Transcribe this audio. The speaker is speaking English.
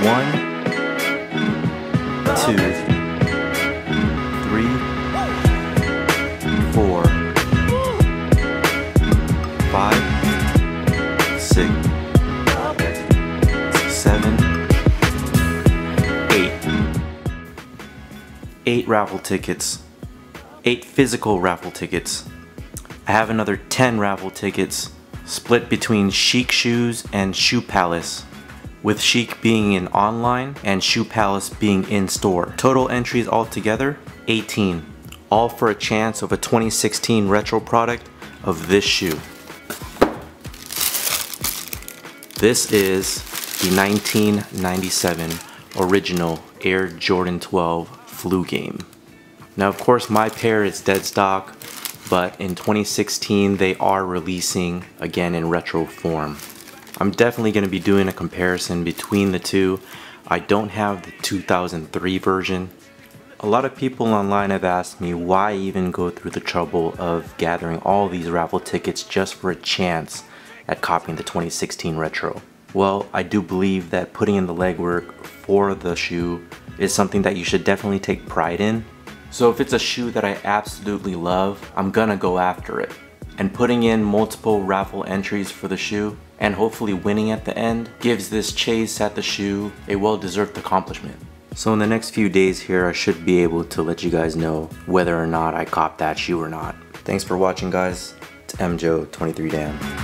One, two, three, four, five, six, seven, eight. Eight raffle tickets. Eight physical raffle tickets. I have another 10 raffle tickets split between Shiekh Shoes and Shoe Palace with Shiekh being in online and Shoe Palace being in store. Total entries altogether, 18. All for a chance of a 2016 retro product of this shoe. This is the 1997 original Air Jordan 12 flu game. Now of course my pair is dead stock, but in 2016 they are releasing again in retro form. I'm definitely going to be doing a comparison between the two. I don't have the 2003 version. A lot of people online have asked me why even go through the trouble of gathering all these raffle tickets just for a chance at copying the 2016 retro. Well, I do believe that putting in the legwork for the shoe is something that you should definitely take pride in. So if it's a shoe that I absolutely love, I'm gonna go after it. And putting in multiple raffle entries for the shoe and hopefully winning at the end gives this chase at the shoe a well-deserved accomplishment. So in the next few days here, I should be able to let you guys know whether or not I copped that shoe or not. Thanks for watching guys. It's MJO23Dan.